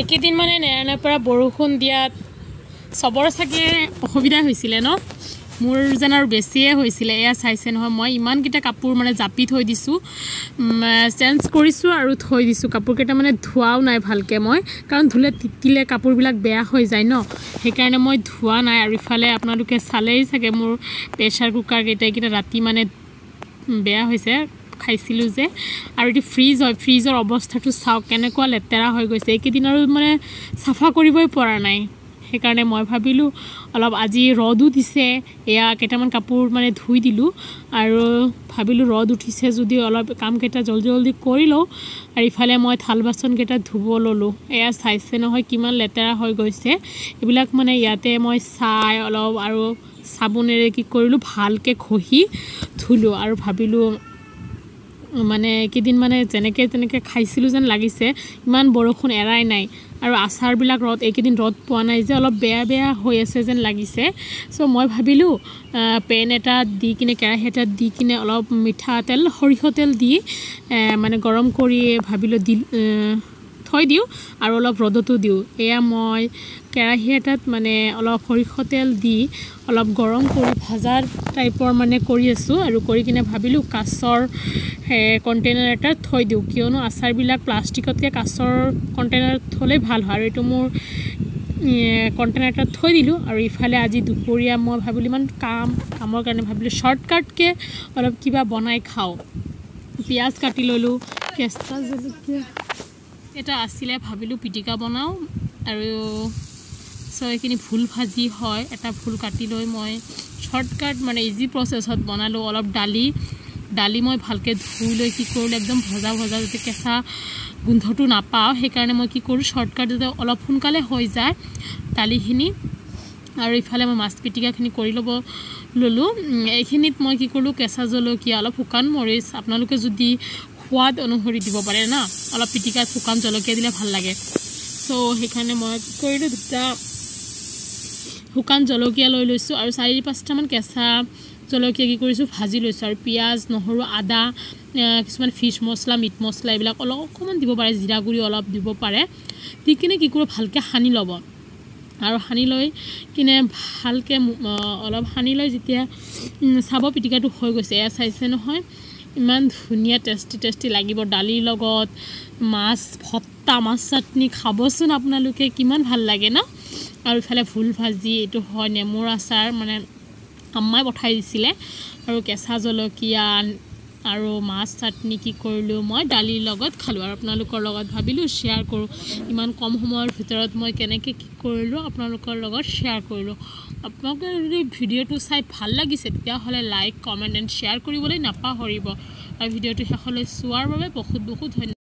এইকেইদিন মানে নেৰাণৰ পৰা বৰষুণ দিয়াত চবৰ চাগে অসুবিধা হৈছিলে ন? মোৰ যেন আৰু বেছিয়ে হৈছিলে এয়া চাইছে নহয়। মই ইমানকেইটা কাপোৰ মানে জাপি থৈ দিছোঁ চেঞ্জ কৰিছোঁ আৰু থৈ দিছোঁ। কাপোৰকেইটা মানে ধোৱাও নাই ভালকৈ মই কাৰণ ধুলে তিতিলে কাপোৰবিলাক বেয়া হৈ যায় ন? সেইকাৰণে মই ধোৱা নাই আৰু ইফালে আপোনালোকে চালেই চাগে মোৰ প্ৰেছাৰ কুকাৰকেইটা এইকেইটা ৰাতি মানে বেয়া হৈছে। খাইছিলোঁ যে। আৰু এইটো ফ্ৰিজ হয় ফ্ৰিজৰ অৱস্থাটো চাওক কেনেকুৱা লেতেৰা হৈ গৈছে। এইকেইদিন আৰু মানে চাফা কৰিবই পৰা নাই। সেইকাৰণে মই ভাবিলোঁ অলপ আজি ৰ'দো দিছে এয়া কেইটামান কাপোৰ মানে ধুই দিলোঁ। আৰু ভাবিলোঁ ৰ'দ উঠিছে যদি অলপ কামকেইটা জলদি জলদি কৰি লওঁ। আৰু ইফালে মই থাল বাচনকেইটা ধুব ল'লোঁ। এয়া চাইছে নহয় কিমান লেতেৰা হৈ গৈছে। এইবিলাক মানে ইয়াতে মই চাই অলপ আৰু চাবোনেৰে কি কৰিলোঁ ভালকৈ ঘঁহি ধুলোঁ। আৰু ভাবিলোঁ মানে এইকেইদিন মানে যেনেকৈ তেনেকৈ খাইছিলোঁ যেন লাগিছে ইমান বৰষুণ এৰাই নাই। আৰু আচাৰবিলাক ৰ'দ এইকেইদিন ৰ'দ পোৱা নাই যে অলপ বেয়া বেয়া হৈ আছে যেন লাগিছে। চ' মই ভাবিলোঁ পেন এটাত দি কিনে কেৰাহী এটাত দি কিনে অলপ মিঠাতেল সৰিয়হ তেল দি মানে গৰম কৰি ভাবিলোঁ দি থৈ দিওঁ আৰু অলপ ৰ'দতো দিওঁ। এয়া মই কেৰাহী এটাত মানে অলপ সৰিয়হ তেল দি অলপ গৰম কৰি ভাজা টাইপৰ মানে কৰি আছোঁ আৰু কৰি কিনে ভাবিলোঁ কাছৰ কণ্টেইনাৰ এটাত থৈ দিওঁ। কিয়নো আচাৰবিলাক প্লাষ্টিকতকৈ কাছৰ কণ্টেইনাৰত থ'লেই ভাল হয় আৰু এইটো মোৰ কণ্টেইনাৰ এটাত থৈ দিলোঁ আৰু ইফালে আজি দুপৰীয়া মই ভাবিলোঁ ইমান কাম কামৰ কাৰণে ভাবিলোঁ শ্বৰ্টকাটকৈ অলপ কিবা বনাই খাওঁ। পিঁয়াজ কাটি ল'লোঁ কেঁচা জলকীয়া এটা আছিলে ভাবিলোঁ পিটিকা বনাওঁ আৰু চ' এইখিনি ভুল ভাজি হয় এটা ভুল কাটি লৈ মই শ্বৰ্টকাট মানে ইজি প্ৰচেছত বনালোঁ অলপ দালি দালি মই ভালকৈ ধুই লৈ কি কৰিলোঁ একদম ভজা ভজা যাতে কেঁচা গোন্ধটো নাপাওঁ সেইকাৰণে মই কি কৰোঁ শ্বৰ্টকাট যাতে অলপ সোনকালে হৈ যায় দালিখিনি আৰু ইফালে মই মাছ পিটিকাখিনি কৰি ল'ব ল'লোঁ। এইখিনিত মই কি কৰিলোঁ কেঁচা জলকীয়া অলপ শুকান মৰিচ আপোনালোকে যদি সোৱাদ অনুসৰি দিব পাৰে না? অলপ পিটিকাত শুকান জলকীয়া দিলে ভাল লাগে। চ' সেইকাৰণে মই কৰিলোঁ দুটা শুকান জলকীয়া লৈ লৈছোঁ আৰু চাৰি পাঁচটামান কেঁচা জলকীয়া কি কৰিছোঁ ভাজি লৈছোঁ আৰু পিঁয়াজ নহৰু আদা কিছুমান ফিছ মছলা মিট মছলা এইবিলাক অলপ অকণমান দিব পাৰে জিৰা গুড়ি অলপ দিব পাৰে। দি কিনে কি কৰোঁ ভালকৈ সানি ল'ব। আৰু সানি লৈ কিনে ভালকৈ অলপ সানি লৈ যেতিয়া চাব পিটিকাটো হৈ গৈছে এয়া চাইছে নহয়। ইমান ধুনীয়া টেষ্টি টেষ্টি লাগিব। দালিৰ লগত মাছ ভত্তা মাছ চাটনি খাবচোন আপোনালোকে কিমান ভাল লাগে ন? আৰু ইফালে ভোল ভাজি এইটো হয় নেমুৰ আচাৰ মানে আম্মাই পঠাই দিছিলে। আৰু কেঁচা জলকীয়া আৰু মাছ চাটনি কি কৰিলোঁ মই দালিৰ লগত খালোঁ আৰু আপোনালোকৰ লগত ভাবিলোঁ শ্বেয়াৰ কৰোঁ। ইমান কম সময়ৰ ভিতৰত মই কেনেকৈ কি কৰিলোঁ আপোনালোকৰ লগত শ্বেয়াৰ কৰিলোঁ। আপোনালোকে যদি ভিডিঅ'টো চাই ভাল লাগিছে তেতিয়াহ'লে লাইক কমেণ্ট এণ্ড শ্বেয়াৰ কৰিবলৈ নাপাহৰিব। আৰু ভিডিঅ'টো শেষলৈ চোৱাৰ বাবে বহুত বহুত ধন্যবাদ।